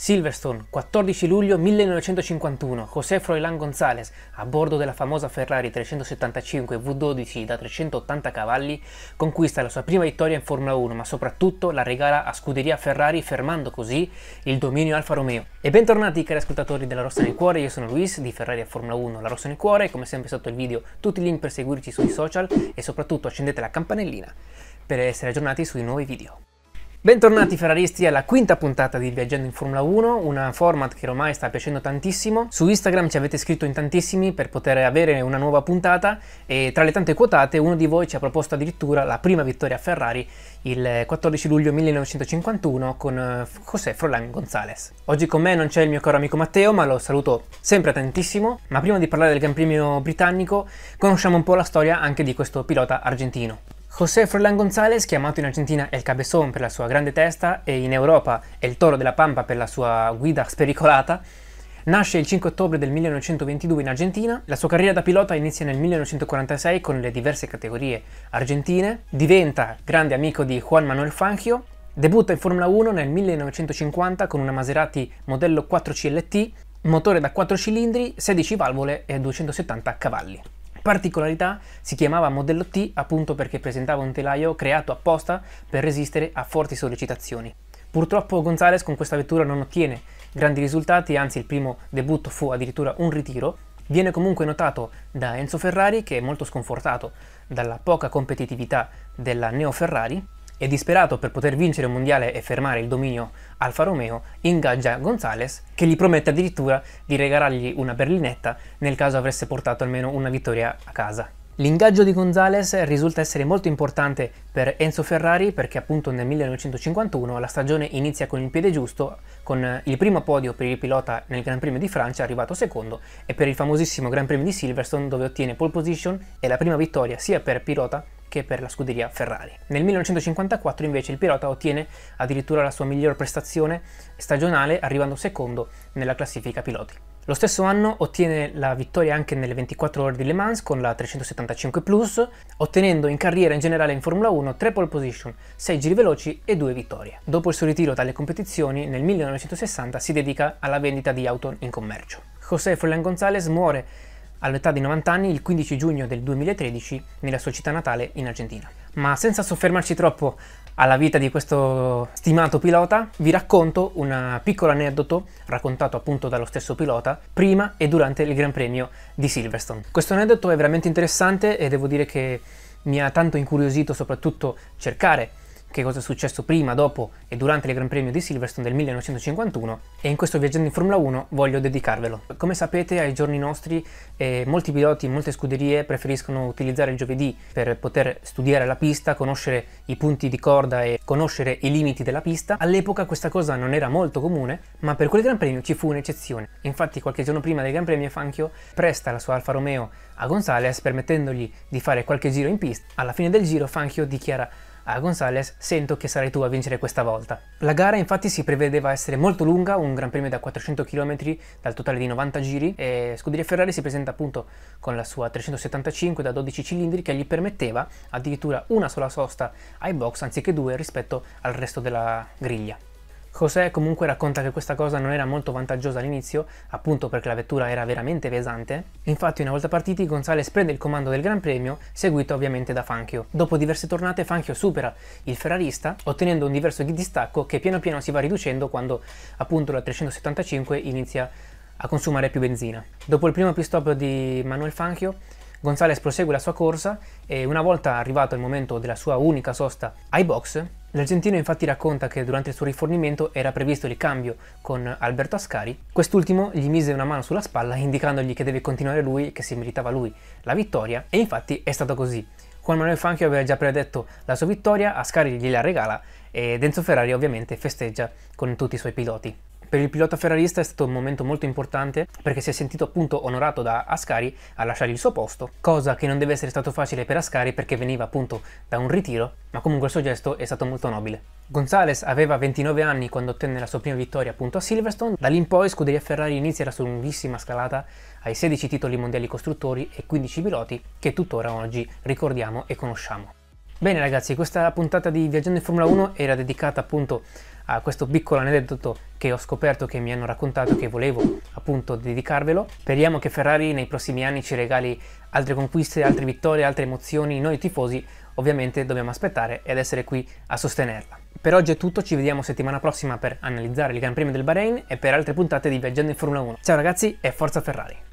Silverstone, 14 luglio 1951, José Froilán González, a bordo della famosa Ferrari 375 V12 da 380 cavalli, conquista la sua prima vittoria in Formula 1, ma soprattutto la regala a Scuderia Ferrari, fermando così il dominio Alfa Romeo. E bentornati cari ascoltatori della Rossa nel Cuore, io sono Luis di Ferrari a Formula 1, la Rossa nel Cuore, come sempre sotto il video tutti i link per seguirci sui social e soprattutto accendete la campanellina per essere aggiornati sui nuovi video. Bentornati ferraristi alla quinta puntata di Viaggiando in Formula 1, un format che ormai sta piacendo tantissimo. Su Instagram ci avete scritto in tantissimi per poter avere una nuova puntata e tra le tante quotate uno di voi ci ha proposto addirittura la prima vittoria a Ferrari il 14 luglio 1951 con eh, José Froilán González. Oggi con me non c'è il mio caro amico Matteo, ma lo saluto sempre tantissimo. Ma prima di parlare del Gran Premio britannico, conosciamo un po' la storia anche di questo pilota argentino. José Froilán González, chiamato in Argentina El Cabezón per la sua grande testa e in Europa El Toro della Pampa per la sua guida spericolata, nasce il 5 ottobre del 1922 in Argentina. La sua carriera da pilota inizia nel 1946 con le diverse categorie argentine, diventa grande amico di Juan Manuel Fangio, debutta in Formula 1 nel 1950 con una Maserati modello 4 CLT, motore da 4 cilindri, 16 valvole e 270 cavalli particolarità si chiamava modello T appunto perché presentava un telaio creato apposta per resistere a forti sollecitazioni. Purtroppo Gonzales con questa vettura non ottiene grandi risultati, anzi il primo debutto fu addirittura un ritiro. Viene comunque notato da Enzo Ferrari che è molto sconfortato dalla poca competitività della Neo Ferrari e disperato per poter vincere un mondiale e fermare il dominio Alfa Romeo, ingaggia Gonzales che gli promette addirittura di regalargli una berlinetta nel caso avesse portato almeno una vittoria a casa. L'ingaggio di Gonzales risulta essere molto importante per Enzo Ferrari perché appunto nel 1951 la stagione inizia con il piede giusto, con il primo podio per il pilota nel Gran Premio di Francia arrivato secondo e per il famosissimo Gran Premio di Silverstone dove ottiene pole position e la prima vittoria sia per pilota che per la scuderia Ferrari. Nel 1954 invece il pilota ottiene addirittura la sua miglior prestazione stagionale arrivando secondo nella classifica piloti. Lo stesso anno ottiene la vittoria anche nelle 24 ore di Le Mans con la 375 Plus, ottenendo in carriera in generale in Formula 1 3 pole position, 6 giri veloci e 2 vittorie. Dopo il suo ritiro dalle competizioni, nel 1960 si dedica alla vendita di auto in commercio. José Froilán González muore all'età di 90 anni il 15 giugno del 2013 nella sua città natale in Argentina. Ma senza soffermarci troppo alla vita di questo stimato pilota, vi racconto un piccolo aneddoto raccontato appunto dallo stesso pilota prima e durante il Gran Premio di Silverstone. Questo aneddoto è veramente interessante e devo dire che mi ha tanto incuriosito soprattutto cercare che cosa è successo prima, dopo e durante il Gran Premio di Silverstone del 1951 e in questo Viaggiando in Formula 1 voglio dedicarvelo. Come sapete ai giorni nostri eh, molti piloti molte scuderie preferiscono utilizzare il giovedì per poter studiare la pista, conoscere i punti di corda e conoscere i limiti della pista. All'epoca questa cosa non era molto comune, ma per quel Gran Premio ci fu un'eccezione. Infatti qualche giorno prima del Gran Premio Fanchio presta la sua Alfa Romeo a Gonzales permettendogli di fare qualche giro in pista. Alla fine del giro Fanchio dichiara a Gonzales sento che sarai tu a vincere questa volta. La gara infatti si prevedeva essere molto lunga, un gran premio da 400 km dal totale di 90 giri e Scuderia Ferrari si presenta appunto con la sua 375 da 12 cilindri che gli permetteva addirittura una sola sosta ai box anziché due rispetto al resto della griglia. José comunque racconta che questa cosa non era molto vantaggiosa all'inizio, appunto perché la vettura era veramente pesante. Infatti una volta partiti Gonzales prende il comando del Gran Premio, seguito ovviamente da Fanchio. Dopo diverse tornate Fanchio supera il ferrarista, ottenendo un diverso distacco che piano piano si va riducendo quando appunto la 375 inizia a consumare più benzina. Dopo il primo pit stop di Manuel Fanchio, Gonzales prosegue la sua corsa e una volta arrivato il momento della sua unica sosta ai box, L'argentino infatti racconta che durante il suo rifornimento era previsto il cambio con Alberto Ascari, quest'ultimo gli mise una mano sulla spalla indicandogli che deve continuare lui e che si meritava lui la vittoria e infatti è stato così. Juan Manuel Fangio aveva già predetto la sua vittoria, Ascari gliela regala ed Enzo Ferrari ovviamente festeggia con tutti i suoi piloti. Per il pilota ferrarista è stato un momento molto importante perché si è sentito appunto onorato da Ascari a lasciare il suo posto, cosa che non deve essere stato facile per Ascari perché veniva appunto da un ritiro, ma comunque il suo gesto è stato molto nobile. Gonzales aveva 29 anni quando ottenne la sua prima vittoria appunto a Silverstone, da lì in poi Scuderia Ferrari inizia la sua lunghissima scalata ai 16 titoli mondiali costruttori e 15 piloti che tuttora oggi ricordiamo e conosciamo. Bene ragazzi, questa puntata di Viaggiando in Formula 1 era dedicata appunto a questo piccolo aneddoto che ho scoperto che mi hanno raccontato che volevo appunto dedicarvelo. Speriamo che Ferrari nei prossimi anni ci regali altre conquiste, altre vittorie, altre emozioni. Noi tifosi ovviamente dobbiamo aspettare ed essere qui a sostenerla. Per oggi è tutto, ci vediamo settimana prossima per analizzare il Gran Premio del Bahrain e per altre puntate di Viaggiando in Formula 1. Ciao ragazzi e forza Ferrari!